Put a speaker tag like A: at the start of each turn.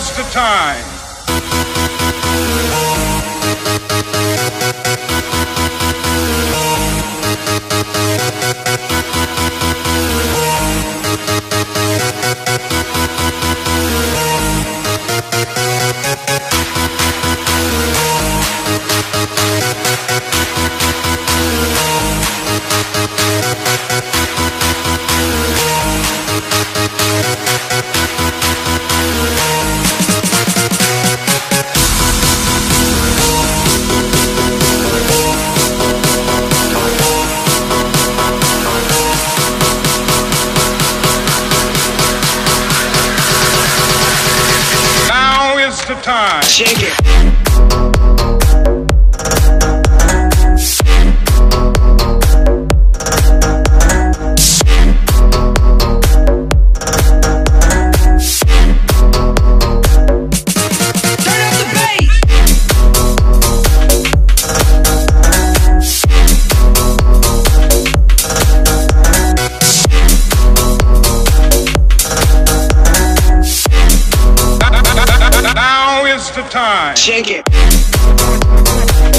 A: Is the time. The time.
B: Shake it.
A: of time.
B: Shake it.